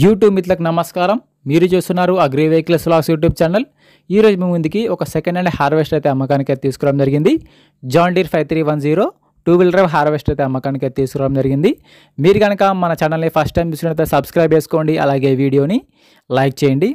YouTube మిత్రులకు నమస్కారం. మీరు చూస్తున్నారు అగ్రి వెహికల్స్ లాస్ యూట్యూబ్ ఛానల్ ఈ రోజు మీ ముందుకి ఒక సెకండ్ హ్యాండ్ హార్వెస్టర్ అయితే అమ్మకానికి అయితే తీసుకురావడం జరిగింది. John Deere five three one zero two wheeler drive harvester అయితే అమ్మకానికి అయితే తీసుకురావడం జరిగింది. మీరు కనుక మన ఛానల్ని ఫస్ట్ టైం చూసినట్లయితే సబ్స్క్రైబ్ చేసుకోండి. అలాగే వీడియోని లైక్ చేయండి.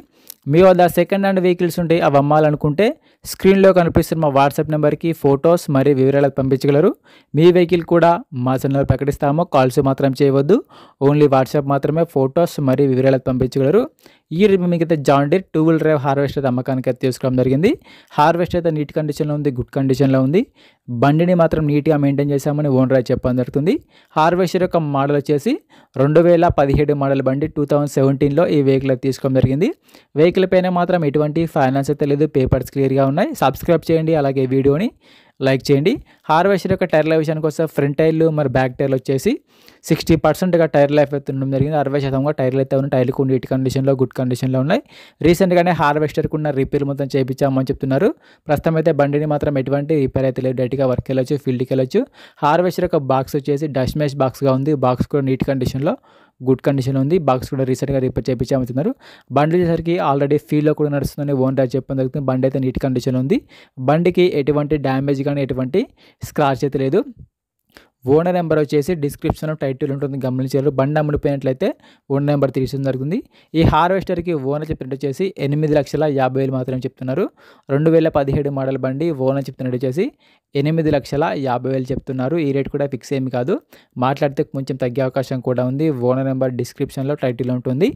మీ వద్ద సెకండ్ హ్యాండ్ వెహికల్స్ ఉంటే అవి అమ్మాలనుకుంటే స్క్రీన్లో కనిపిస్తున్న మా వాట్సాప్ నెంబర్కి ఫొటోస్ మరియు వివరాలు పంపించగలరు. మీ వెహికల్ కూడా మా ఛానల్ ప్రకటిస్తాము. కాల్స్ మాత్రం చేయవద్దు. ఓన్లీ వాట్సాప్ మాత్రమే ఫొటోస్ మరియు వివరాలు పంపించగలరు. ఈ రోజు మీకైతే John Deere two wheel drive harvester అయితే అమ్మకానికి అయితే తీసుకోవడం జరిగింది. హార్వెస్టర్ అయితే నీట్ కండిషన్లో ఉంది గుడ్ కండిషన్లో ఉంది. బండిని మాత్రం నీట్గా మెయింటైన్ చేశామని ఓనర్ అయితే చెప్పడం జరుగుతుంది. హార్వెస్టర్ యొక్క మోడల్ వచ్చేసి రెండు వేల పదిహేడు మోడల్ బండి టూ థౌజండ్ సెవెంటీన్లో ఈ వెహికల్ అయితే తీసుకోవడం జరిగింది. వెహికల్ పైన మాత్రం ఎటువంటి ఫైనాన్స్ అయితే లేదు పేపర్స్ క్లియర్గా ఉన్నాయి. సబ్స్క్రైబ్ చేయండి అలాగే వీడియోని లైక్ చేయండి. హార్వెస్టర్ యొక్క టైర్ల విషయానికి వస్తే ఫ్రంట్ టైర్లు మరి బ్యాక్ టైర్లు వచ్చేసి సిక్స్టీ పర్సెంట్గా టైర్ లైఫ్ అయితే ఉండడం జరిగింది. అరవై శాతంగా టైర్లు అయితే ఉన్నాయి. టైర్లు నీట్ కండిషన్లో గుడ్ కండిషన్లో ఉన్నాయి. రీసెంట్గానే హార్వెస్టర్కి ఉన్న రిపేర్ మొత్తం చేయించామని చెప్తున్నారు. ప్రస్తుతం అయితే బండిని మాత్రం ఎటువంటి రిపేర్ అయితే లేదు డైరెక్ట్గా వర్క్ వెళ్ళొచ్చు ఫీల్డ్కి వెళ్ళొచ్చు. హార్వెస్టర్ యొక్క బాక్స్ వచ్చేసి డస్ట్ మ్యాష్ బాక్స్గా ఉంది. బాక్స్ కూడా నీట్ కండిషన్లో గుడ్ కండిషన్ ఉంది. బాక్స్ కూడా రీసెంట్గా రిపేర్ చేయించామవుతున్నారు బండి వచ్చేసరికి ఆల్రెడీ ఫీల్డ్లో కూడా నడుస్తుందని ఓనర్ చెప్పడం జరుగుతుంది. బండి అయితే నీట్ కండిషన్ ఉంది. బండికి ఎటువంటి డ్యామేజ్ కానీ ఎటువంటి స్క్రాచ్ అయితే లేదు. ఓనర్ నెంబర్ వచ్చేసి డిస్క్రిప్షన్లో టైటిల్ ఉంటుంది గమనించారు. బండి అమ్ముడిపోయినట్లయితే ఓనర్ నెంబర్ తీసుకోవడం జరుగుతుంది. ఈ హార్వెస్టర్కి ఓనర్ చెప్పినట్టు వచ్చేసి ఎనిమిది లక్షల యాభై వేలు మాత్రమే చెప్తున్నారు. రెండు వేల పదిహేడు మోడల్ బండి ఓనర్ చెప్తున్నట్టు వచ్చేసి ఎనిమిది లక్షల యాభై వేలు చెప్తున్నారు. ఈ రేట్ కూడా ఫిక్స్ ఏమి కాదు. మాట్లాడితే కొంచెం తగ్గే అవకాశం కూడా ఉంది. ఓనర్ నెంబర్ డిస్క్రిప్షన్లో టైటిల్ ఉంటుంది.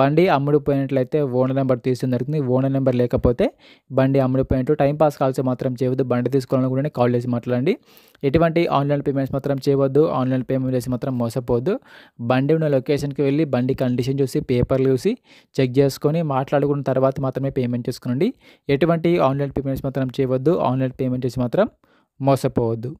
బండి అమ్ముడిపోయినట్లయితే ఓనర్ నెంబర్ తీసుకుని జరుగుతుంది. ఓనర్ నెంబర్ లేకపోతే బండి అమ్ముడిపోయినట్టు టైం పాస్ కాల్స్ మాత్రం చేయవద్దు. బండి తీసుకోవాలనుకుంటే కాల్ చేసి మాట్లాడండి. ఎటువంటి ఆన్లైన్ పేమెంట్స్ మాత్రం చేయవద్దు. ఆన్లైన్ పేమెంట్ చేసి మాత్రం మోసపోవద్దు. బండి ఉన్న లొకేషన్కి వెళ్ళి బండి కండిషన్ చూసి పేపర్లు చూసి చెక్ చేసుకొని మాట్లాడుకున్న తర్వాత మాత్రమే పేమెంట్ చేసుకోండి. ఎటువంటి ఆన్లైన్ పేమెంట్స్ మాత్రం చేయవద్దు. ఆన్లైన్ పేమెంట్ చేసి మాత్రం మోసపోవద్దు.